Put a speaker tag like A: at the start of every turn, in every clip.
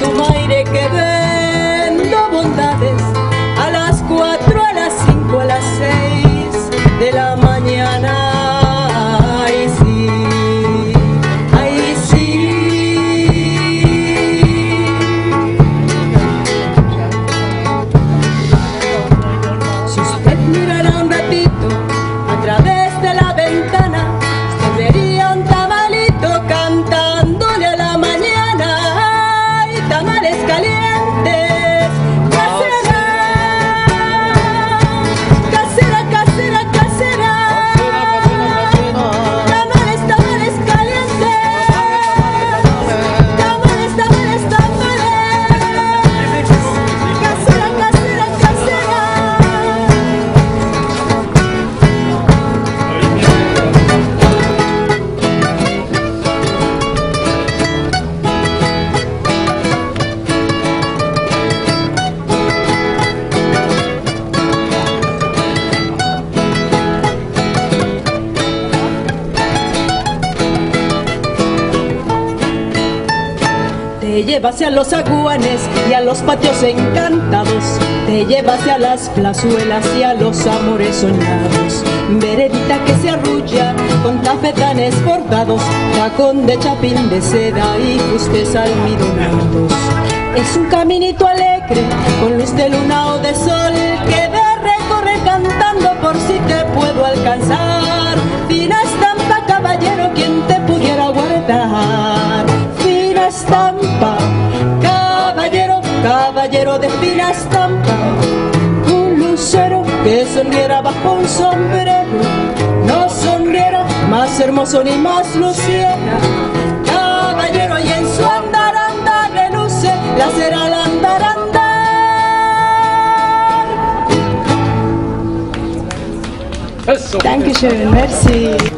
A: Don't mind. Te lleva hacia los aguanes y a los patios encantados. Te lleva hacia las plazuelas y a los amores soñados. Veredita que se arrulla con tafetanes bordados, tacón de chapín de seda y fustes almidonados. Es un caminito alegre con luz de luna o de sol que de recorrer cantando por si te puedo alcanzar. De fina estampa. Un lucero que sonriera bajo un sombrero, no sonriera más hermoso ni más luciera. Caballero y en su andar andar reluce la cera al andar andar. Dankeschön, merci.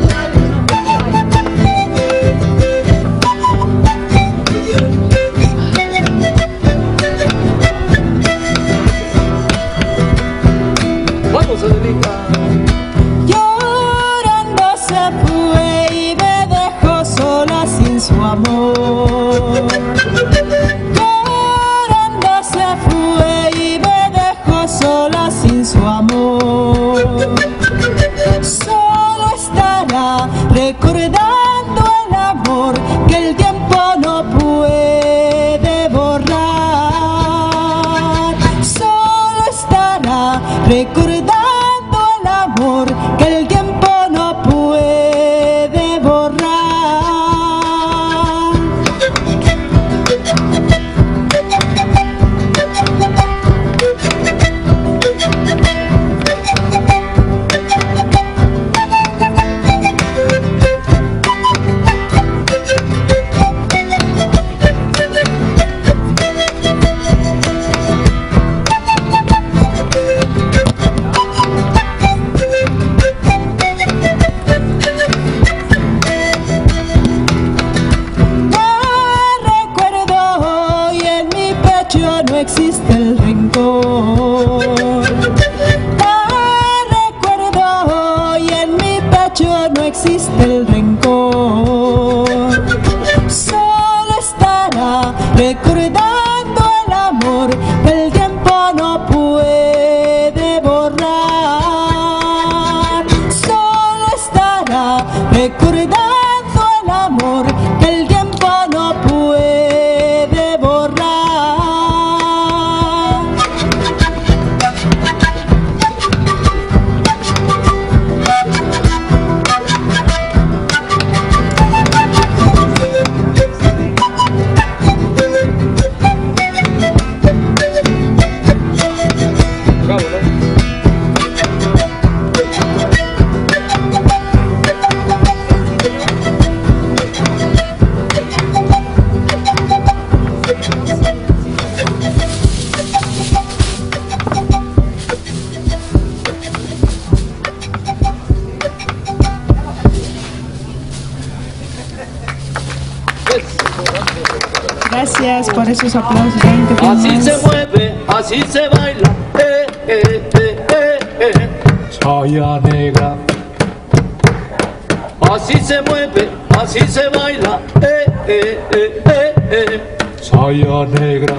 A: su amor.
B: Por esos aplausos. gente
C: Así se mueve, así se baila, eh, eh, eh, eh, eh. Saya negra. Así se mueve, así se baila, eh, eh, eh, eh, eh. Saya negra.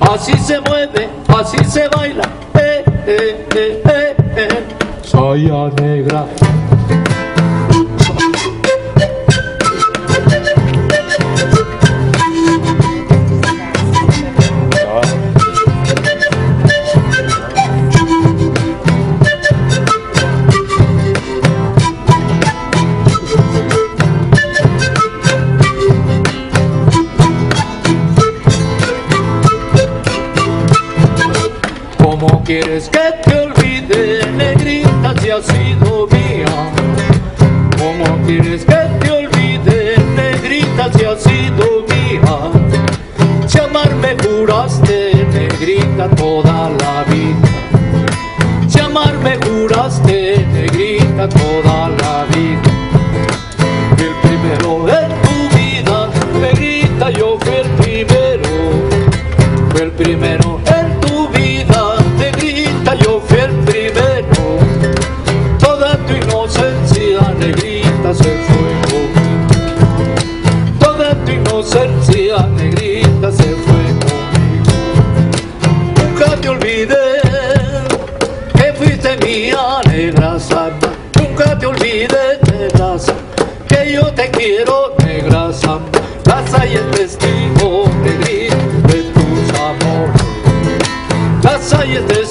C: Así se mueve, así se baila, eh, eh, eh, eh, eh. Saya negra. Negrita, toda la vida. Si amarme juraste, negrita, toda la vida. olvidé que fuiste mi negra samba. Nunca te olvidé, negra samba, que yo te quiero, negra samba. Plaza y el testigo, negrita, de tus amores. Plaza y el testigo.